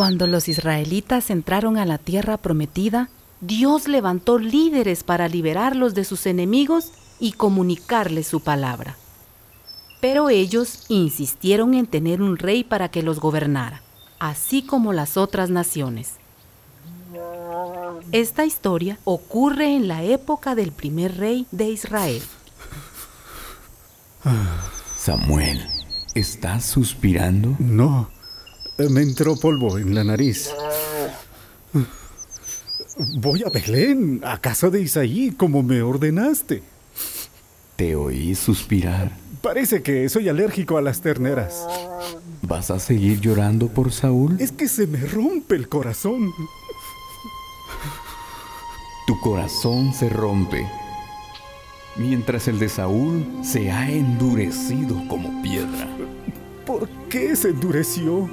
Cuando los israelitas entraron a la tierra prometida, Dios levantó líderes para liberarlos de sus enemigos y comunicarles su palabra. Pero ellos insistieron en tener un rey para que los gobernara, así como las otras naciones. Esta historia ocurre en la época del primer rey de Israel. Samuel, ¿estás suspirando? No, me entró polvo en la nariz. Voy a Belén, a casa de Isaí, como me ordenaste. Te oí suspirar. Parece que soy alérgico a las terneras. ¿Vas a seguir llorando por Saúl? Es que se me rompe el corazón. Tu corazón se rompe, mientras el de Saúl se ha endurecido como piedra. ¿Por qué se endureció?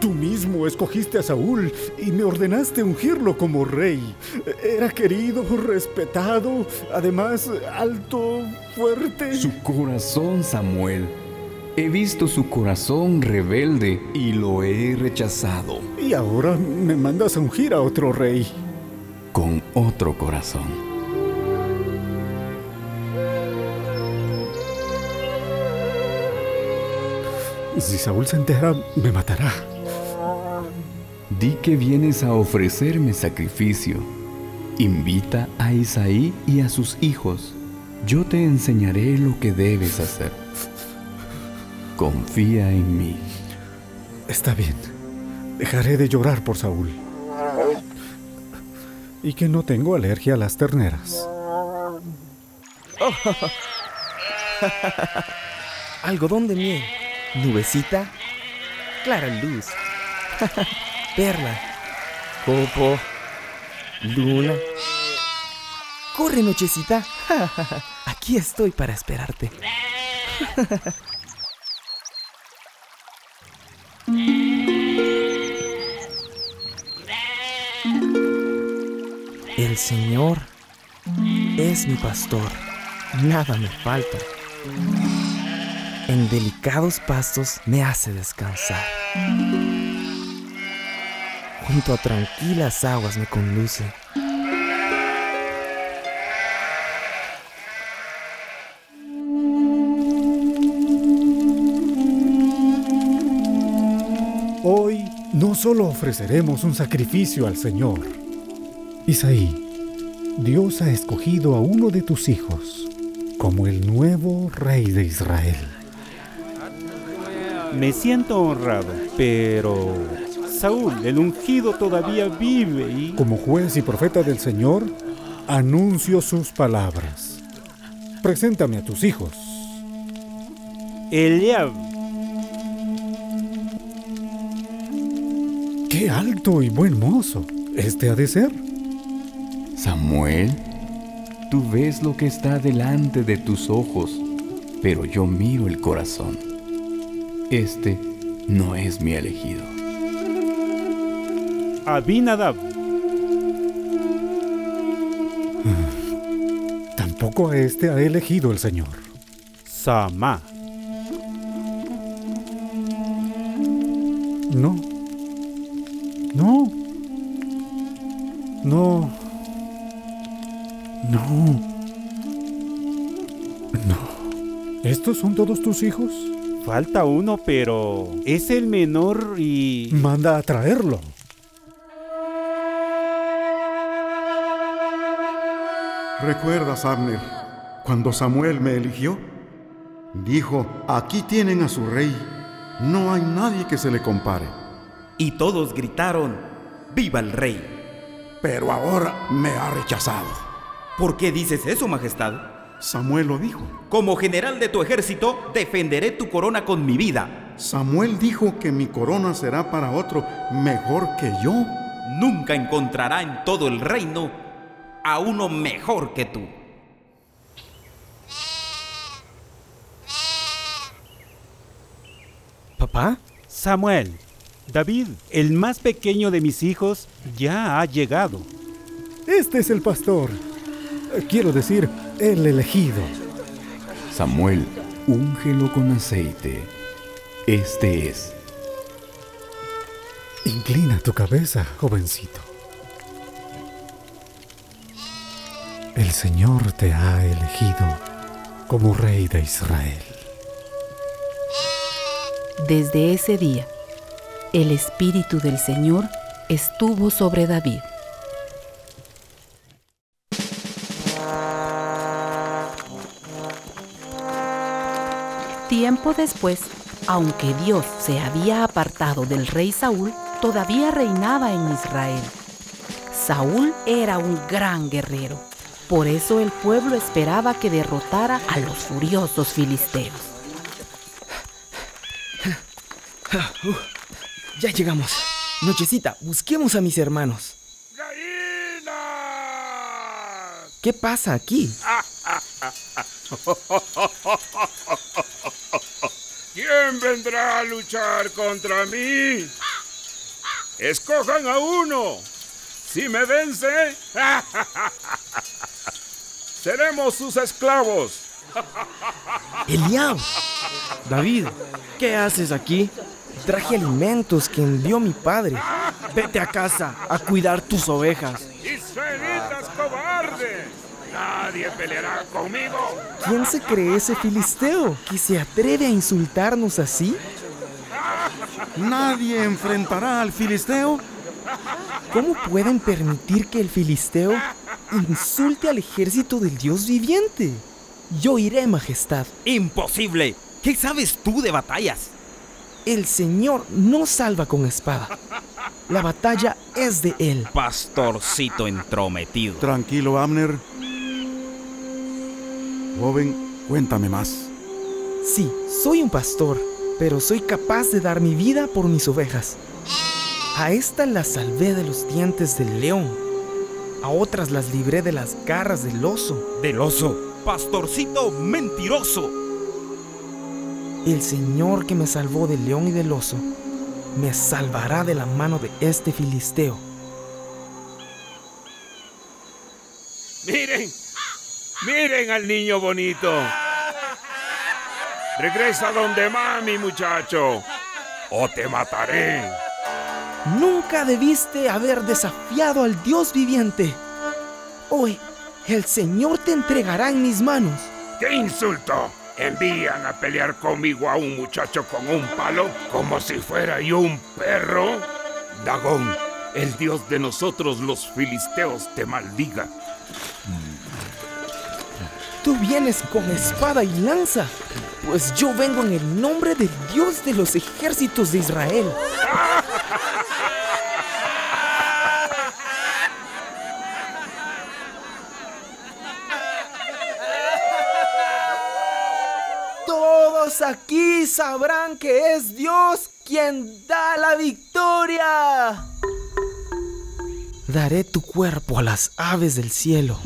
Tú mismo escogiste a Saúl y me ordenaste ungirlo como rey. Era querido, respetado, además alto, fuerte. Su corazón, Samuel. He visto su corazón rebelde y lo he rechazado. Y ahora me mandas a ungir a otro rey. Con otro corazón. Si Saúl se entera, me matará. Di que vienes a ofrecerme sacrificio. Invita a Isaí y a sus hijos. Yo te enseñaré lo que debes hacer. Confía en mí. Está bien. Dejaré de llorar por Saúl. Y que no tengo alergia a las terneras. Algodón de miel. Nubecita. Clara luz. Perla. Copo. Luna. Corre, nochecita. Aquí estoy para esperarte. El Señor es mi pastor. Nada me falta. En delicados pastos me hace descansar. Junto a tranquilas aguas me conduce. Hoy no solo ofreceremos un sacrificio al Señor. Isaí, Dios ha escogido a uno de tus hijos como el nuevo rey de Israel. Me siento honrado, pero Saúl, el ungido, todavía vive y... Como juez y profeta del Señor, anuncio sus palabras. Preséntame a tus hijos. Eliab, ¡Qué alto y buen mozo! Este ha de ser. Samuel, tú ves lo que está delante de tus ojos, pero yo miro el corazón. Este no es mi elegido. Abinadab, Tampoco a este ha elegido el Señor. Sama, No. No. No. No. No. ¿Estos son todos tus hijos? Falta uno, pero es el menor y... Manda a traerlo. ¿Recuerdas, Abner, cuando Samuel me eligió? Dijo, aquí tienen a su rey, no hay nadie que se le compare. Y todos gritaron, ¡Viva el rey! Pero ahora me ha rechazado. ¿Por qué dices eso, Majestad? Samuel lo dijo. Como general de tu ejército, defenderé tu corona con mi vida. Samuel dijo que mi corona será para otro mejor que yo. Nunca encontrará en todo el reino a uno mejor que tú. ¿Papá? Samuel, David, el más pequeño de mis hijos, ya ha llegado. Este es el pastor. Quiero decir, el elegido. Samuel, úngelo con aceite. Este es. Inclina tu cabeza, jovencito. El Señor te ha elegido como rey de Israel. Desde ese día, el Espíritu del Señor estuvo sobre David. Tiempo después, aunque Dios se había apartado del rey Saúl, todavía reinaba en Israel. Saúl era un gran guerrero. Por eso el pueblo esperaba que derrotara a los furiosos filisteos. Uh, ya llegamos. Nochecita, busquemos a mis hermanos. ¿Qué pasa aquí? ¿Quién vendrá a luchar contra mí? Escojan a uno. Si me vence, seremos sus esclavos. Eliab. David, ¿qué haces aquí? Traje alimentos que envió mi padre. Vete a casa a cuidar tus ovejas. Nadie peleará conmigo. ¿Quién se cree ese filisteo que se atreve a insultarnos así? ¿Nadie enfrentará al filisteo? ¿Cómo pueden permitir que el filisteo insulte al ejército del Dios viviente? Yo iré, Majestad. ¡Imposible! ¿Qué sabes tú de batallas? El Señor no salva con espada. La batalla es de Él. Pastorcito entrometido. Tranquilo, Abner. Joven, cuéntame más. Sí, soy un pastor, pero soy capaz de dar mi vida por mis ovejas. A esta las salvé de los dientes del león. A otras las libré de las garras del oso. Del oso. Pastorcito mentiroso. El Señor que me salvó del león y del oso, me salvará de la mano de este filisteo. Miren al niño bonito. Regresa donde mami, muchacho, o te mataré. Nunca debiste haber desafiado al Dios viviente. Hoy el Señor te entregará en mis manos. ¡Qué insulto! ¿Envían a pelear conmigo a un muchacho con un palo como si fuera yo un perro? Dagón, el dios de nosotros los filisteos te maldiga. Tú vienes con espada y lanza, pues yo vengo en el nombre del Dios de los ejércitos de Israel. Todos aquí sabrán que es Dios quien da la victoria. Daré tu cuerpo a las aves del cielo.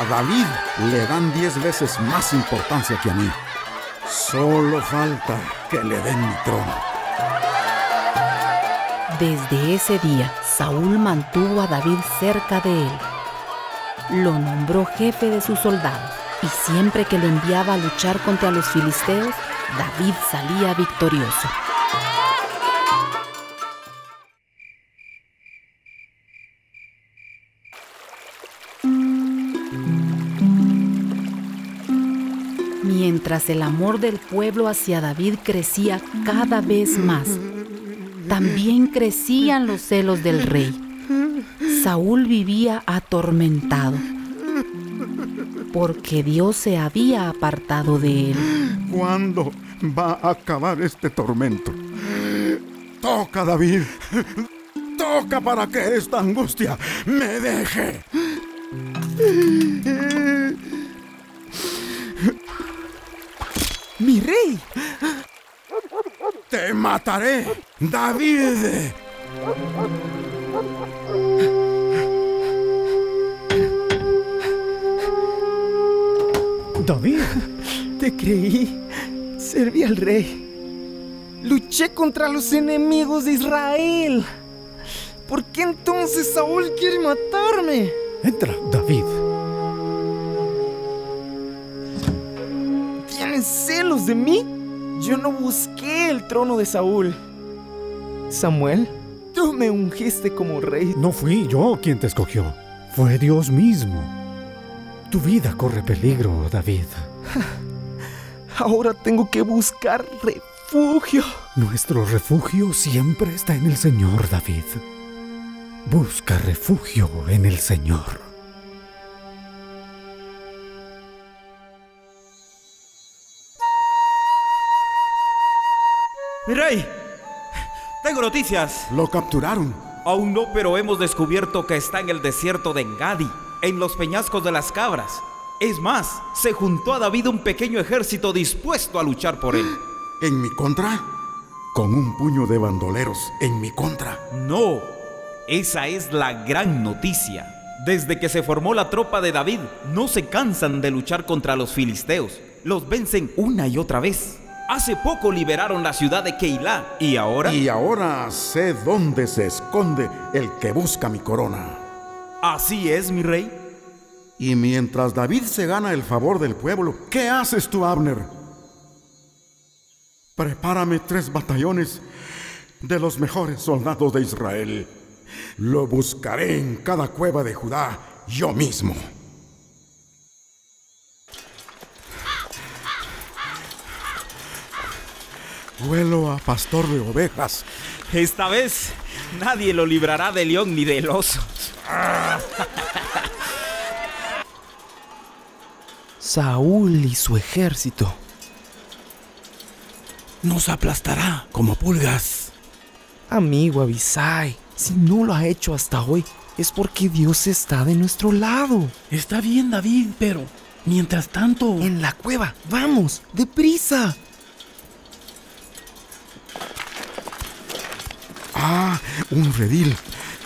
A David le dan diez veces más importancia que a mí. Solo falta que le den mi trono. Desde ese día, Saúl mantuvo a David cerca de él. Lo nombró jefe de sus soldados y siempre que le enviaba a luchar contra los filisteos, David salía victorioso. Mientras el amor del pueblo hacia David crecía cada vez más, también crecían los celos del rey. Saúl vivía atormentado porque Dios se había apartado de él. ¿Cuándo va a acabar este tormento? Toca, David. Toca para que esta angustia me deje. ¡Mi rey! Te mataré, David. David, Te creí. Serví al rey. Luché contra los enemigos de Israel. ¿Por qué entonces Saúl quiere matarme? entra, David. ¿Tienes celos de mí? Yo no busqué el trono de Saúl. Samuel, tú me ungiste como rey. No fui yo quien te escogió. Fue Dios mismo. Tu vida corre peligro, David. Ahora tengo que buscar refugio. Nuestro refugio siempre está en el Señor, David. Busca refugio en el Señor. Rey, tengo noticias. Lo capturaron. Aún no, pero hemos descubierto que está en el desierto de Engadi, en los peñascos de las cabras. Es más, se juntó a David un pequeño ejército dispuesto a luchar por él. ¿En mi contra? Con un puño de bandoleros en mi contra. No, esa es la gran noticia. Desde que se formó la tropa de David, no se cansan de luchar contra los filisteos. Los vencen una y otra vez. Hace poco liberaron la ciudad de Keilah y ahora... Y ahora sé dónde se esconde el que busca mi corona. Así es, mi rey. Y mientras David se gana el favor del pueblo, ¿qué haces tú, Abner? Prepárame tres batallones de los mejores soldados de Israel. Lo buscaré en cada cueva de Judá yo mismo. Vuelo a pastor de ovejas. Esta vez nadie lo librará del león ni del oso. Saúl y su ejército. Nos aplastará como pulgas. Amigo Abisai, si no lo ha hecho hasta hoy, es porque Dios está de nuestro lado. Está bien, David, pero mientras tanto... En la cueva, vamos, deprisa. Ah, un redil.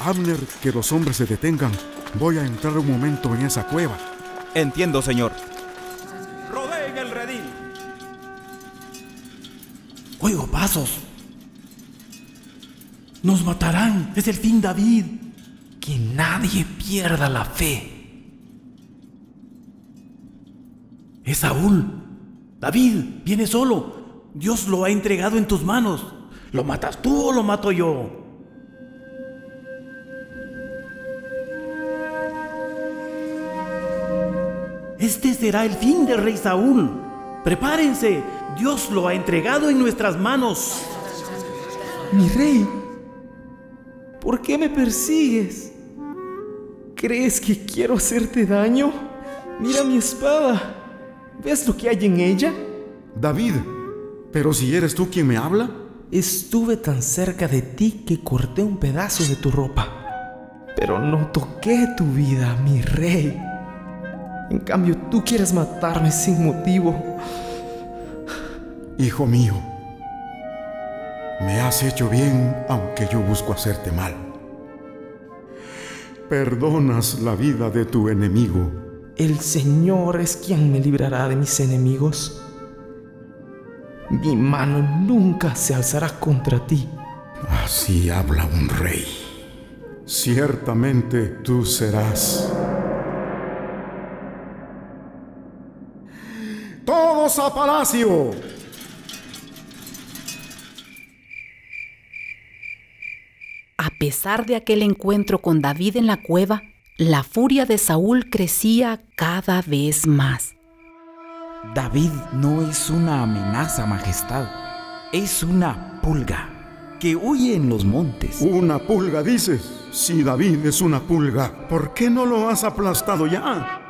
Abner, que los hombres se detengan. Voy a entrar un momento en esa cueva. Entiendo, señor. Rodeen el redil. Oigo pasos. Nos matarán. Es el fin, David. Que nadie pierda la fe. Es Saúl. David, viene solo. Dios lo ha entregado en tus manos. ¿Lo matas tú o lo mato yo? Este será el fin del rey Saúl. Prepárense. Dios lo ha entregado en nuestras manos. Mi rey, ¿por qué me persigues? ¿Crees que quiero hacerte daño? Mira mi espada. ¿Ves lo que hay en ella? David, pero si eres tú quien me habla. Estuve tan cerca de ti que corté un pedazo de tu ropa. Pero no toqué tu vida, mi rey. En cambio, tú quieres matarme sin motivo. Hijo mío, me has hecho bien aunque yo busco hacerte mal. Perdonas la vida de tu enemigo. El Señor es quien me librará de mis enemigos. Mi mano nunca se alzará contra ti. Así habla un rey. Ciertamente tú serás. Todos a palacio. A pesar de aquel encuentro con David en la cueva, la furia de Saúl crecía cada vez más. David no es una amenaza, majestad. Es una pulga. que huye en los montes. Una pulga, dices. Si David es una pulga, ¿por qué no lo has aplastado ya?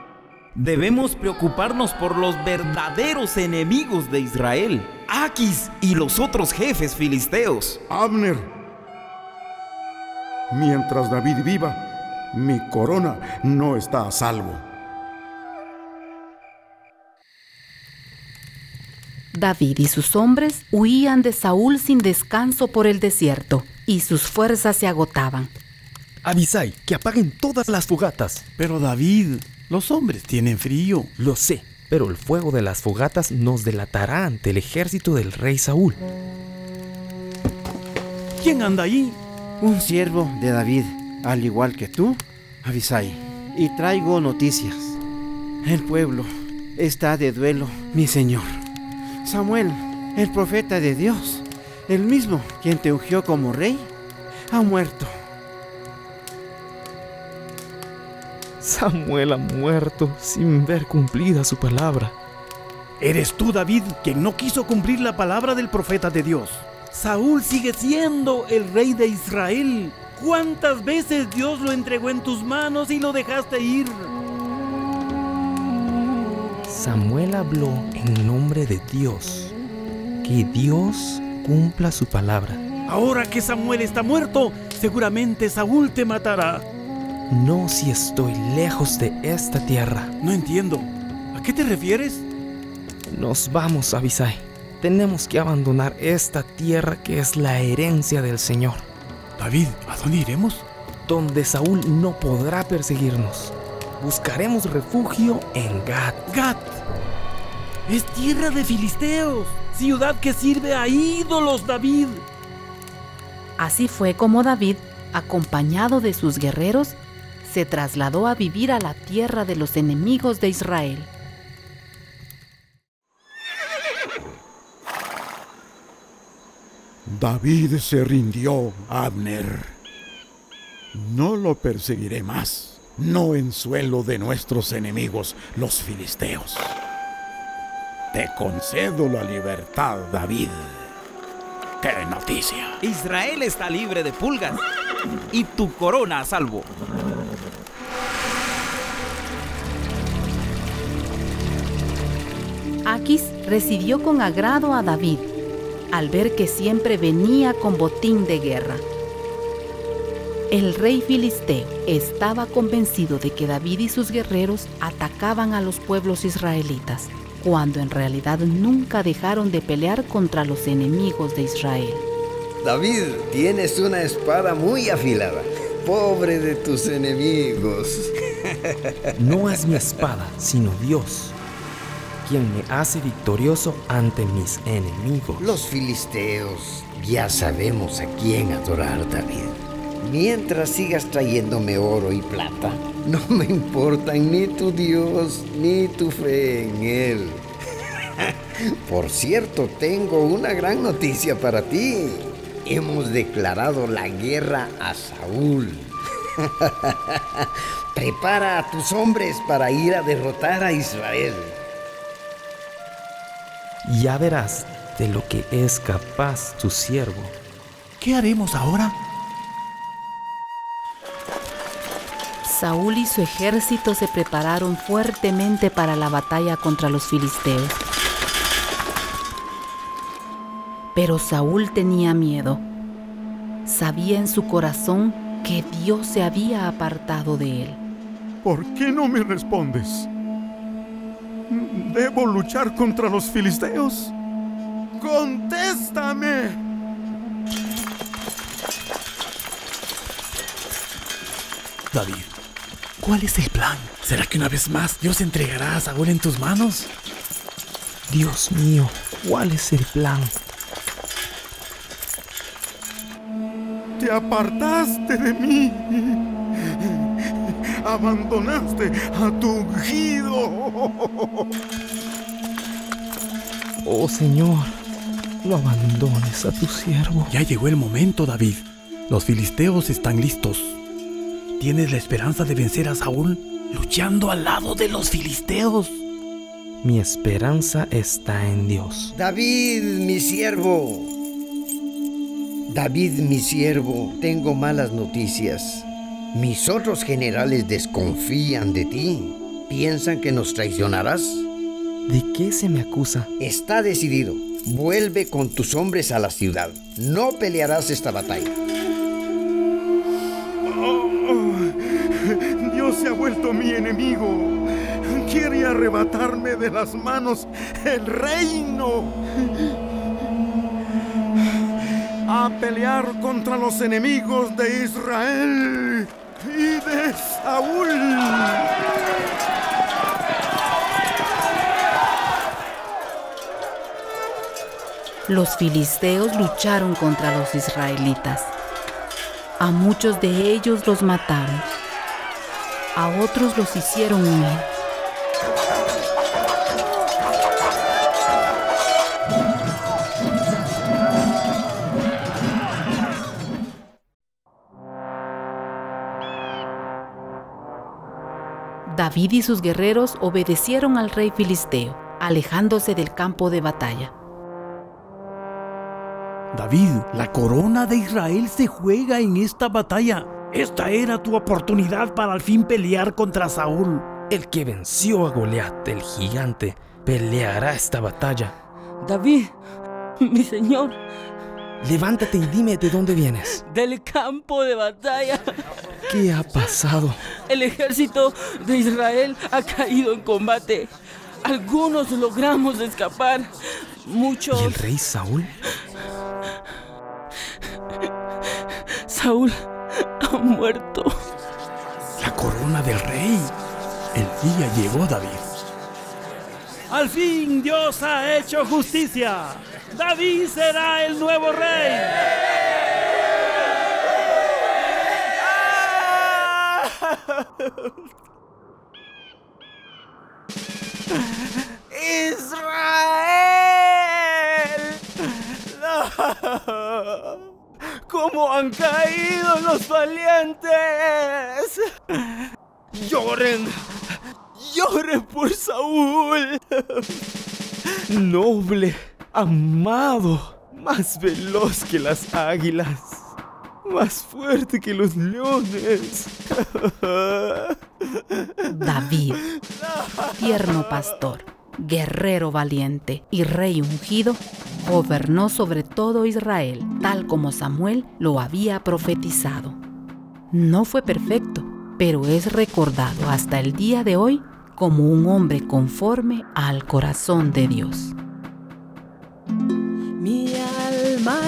Debemos preocuparnos por los verdaderos enemigos de Israel, Aquis y los otros jefes filisteos. Abner, mientras David viva, mi corona no está a salvo. David y sus hombres huían de Saúl sin descanso por el desierto, y sus fuerzas se agotaban. Abisai, que apaguen todas las fogatas. Pero David, los hombres tienen frío. Lo sé, pero el fuego de las fogatas nos delatará ante el ejército del rey Saúl. ¿Quién anda ahí? Un siervo de David, al igual que tú, Abisai. Y traigo noticias. El pueblo está de duelo, mi señor. Samuel, el profeta de Dios, el mismo quien te ungió como rey, ha muerto. Samuel ha muerto sin ver cumplida su palabra. Eres tú, David, quien no quiso cumplir la palabra del profeta de Dios. Saúl sigue siendo el rey de Israel. ¿Cuántas veces Dios lo entregó en tus manos y lo dejaste ir? Samuel habló en nombre de Dios. Que Dios cumpla su palabra. Ahora que Samuel está muerto, seguramente Saúl te matará. No si estoy lejos de esta tierra. No entiendo. ¿A qué te refieres? Nos vamos, Abisai. Tenemos que abandonar esta tierra que es la herencia del Señor. David, ¿a dónde iremos? Donde Saúl no podrá perseguirnos. Buscaremos refugio en Gat. Gat. Es tierra de filisteos. Ciudad que sirve a ídolos, David. Así fue como David, acompañado de sus guerreros, se trasladó a vivir a la tierra de los enemigos de Israel. David se rindió, Abner. No lo perseguiré más, no en suelo de nuestros enemigos, los filisteos. Te concedo la libertad, David. ¡Qué noticia! Israel está libre de pulgas y tu corona a salvo. Aquis recibió con agrado a David, al ver que siempre venía con botín de guerra. El rey filisteo estaba convencido de que David y sus guerreros atacaban a los pueblos israelitas, cuando en realidad nunca dejaron de pelear contra los enemigos de Israel. David, tienes una espada muy afilada. Pobre de tus enemigos. No es mi espada, sino Dios, quien me hace victorioso ante mis enemigos. Los filisteos, ya sabemos a quién adorar, David. Mientras sigas trayéndome oro y plata, no me importan ni tu Dios ni tu fe en Él. Por cierto, tengo una gran noticia para ti. Hemos declarado la guerra a Saúl. Prepara a tus hombres para ir a derrotar a Israel. Ya verás de lo que es capaz tu siervo. ¿Qué haremos ahora? Saúl y su ejército se prepararon fuertemente para la batalla contra los filisteos. Pero Saúl tenía miedo. Sabía en su corazón que Dios se había apartado de él. ¿Por qué no me respondes? ¿Debo luchar contra los filisteos? ¡Contéstame! David, ¿cuál es el plan? ¿Será que una vez más Dios entregará a Saúl en tus manos? Dios mío, ¿cuál es el plan? Te apartaste de mí. Abandonaste a tu ungido. Oh Señor, no abandones a tu siervo. Ya llegó el momento, David. Los filisteos están listos. ¿Tienes la esperanza de vencer a Saúl luchando al lado de los filisteos? Mi esperanza está en Dios. David, mi siervo. David, mi siervo, tengo malas noticias. Mis otros generales desconfían de ti. ¿Piensan que nos traicionarás? ¿De qué se me acusa? Está decidido. Vuelve con tus hombres a la ciudad. No pelearás esta batalla. Enemigo. Quiere arrebatarme de las manos el reino. A pelear contra los enemigos de Israel y de Saúl. Los filisteos lucharon contra los israelitas. A muchos de ellos los mataron. A otros los hicieron huir. David y sus guerreros obedecieron al rey filisteo, alejándose del campo de batalla. David, la corona de Israel se juega en esta batalla. Esta era tu oportunidad para al fin pelear contra Saúl. El que venció a Goliat, el gigante, peleará esta batalla. David, mi señor, Levántate y dime de dónde vienes. del campo de batalla, ¿Qué ha pasado? el ejército de Israel ha caído en combate. Algunos logramos escapar, muchos... ¿Y el rey Saúl? Saúl ha muerto. La corona del rey. El día llegó, David. Al fin Dios ha hecho justicia. David será el nuevo rey. ¡Israel! ¡No! ¿Cómo han caído los valientes? Lloren, lloren por Saúl. Noble, amado, más veloz que las águilas, más fuerte que los leones. David, tierno pastor, guerrero valiente y rey ungido, gobernó sobre todo Israel, tal como Samuel lo había profetizado. No fue perfecto, pero es recordado hasta el día de hoy como un hombre conforme al corazón de Dios. Mi alma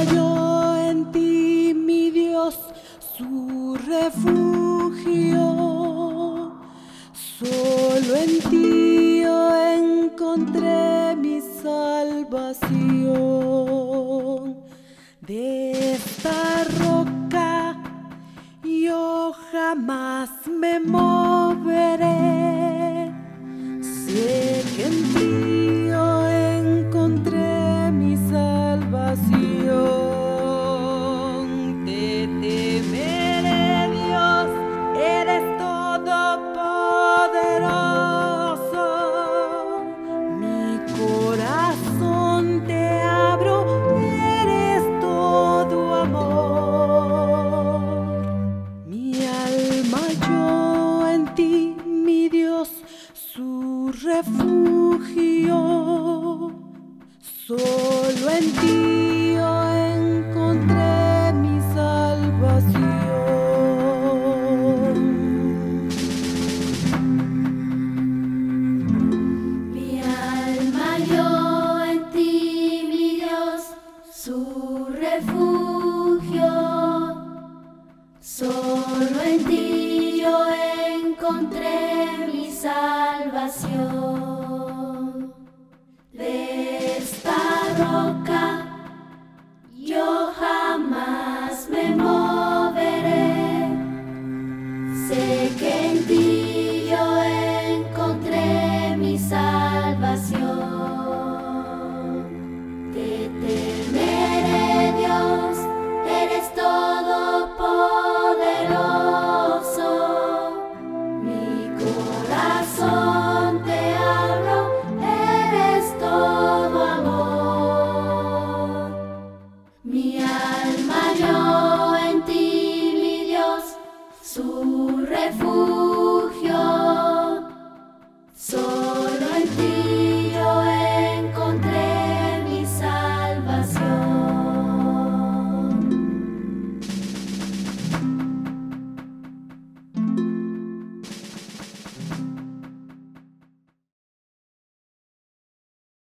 su